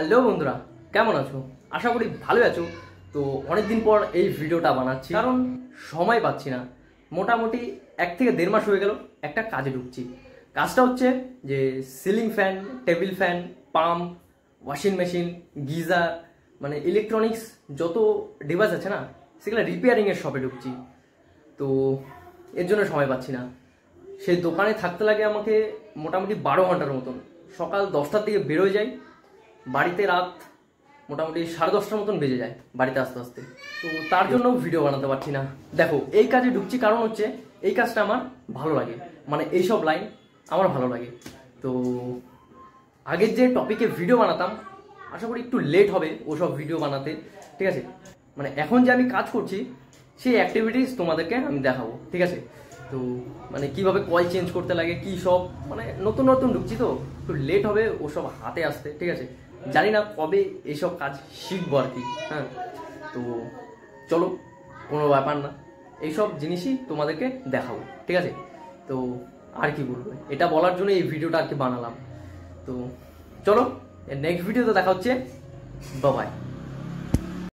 Hello বন্ধুরা, কেমন আছো? আশা করি ভালো আছো। তো অনেকদিন পর এই ভিডিওটা বানাচ্ছি। কারণ সময় পাচ্ছি না। মোটামুটি এক থেকে দেড় মাস হয়ে গেল একটা কাজে ঢুকছি। কাজটা হচ্ছে যে ceiling fan, table fan, pump, washing machine, geyser মানে ইলেকট্রনিক্স যত ডিভাইস আছে না, সেগুলো রিপেয়ারিংয়ের শপে ঢুকছি। তো এর জন্য সময় পাচ্ছি না। সেই দোকানে থাকতে লাগে আমাকে মোটামুটি বারো ঘণ্টার মতন। সকাল দশটার দিকে বেরোয় যাই বাড়িতে রাত মোটামুটি সাড়ে দশটার মতন বেজে যায় বাড়িতে আস্তে আস্তে। তো তার জন্য ভিডিও বানাতে পারছি না। দেখো, এই কাজে ঢুকছি কারণ হচ্ছে এই কাজটা আমার ভালো লাগে। মানে এইসব লাইন আমার ভালো লাগে। তো আগের যে টপিকে ভিডিও বানাতাম, আশা করি একটু লেট হবে ওসব ভিডিও বানাতে। ঠিক আছে? মানে এখন যে আমি কাজ করছি, সেই অ্যাক্টিভিটিস তোমাদেরকে আমি দেখাবো। ঠিক আছে? তো মানে কীভাবে কয়েল চেঞ্জ করতে লাগে, কি সব মানে নতুন নতুন ঢুকছি তো, একটু লেট হবে, ওসব হাতে আসতে, ঠিক আছে? জানি না কবে এইসব কাজ শিখব আর কি হ্যাঁ? তো চলো, কোনো ব্যাপার না, এইসব জিনিসই তোমাদেরকে দেখাবো, ঠিক আছে? তো আর কি বলব, এটা বলার জন্য এই ভিডিওটা আর কি বানালাম। তো চলো নেক্সট ভিডিওতে দেখা হচ্ছে বাবাই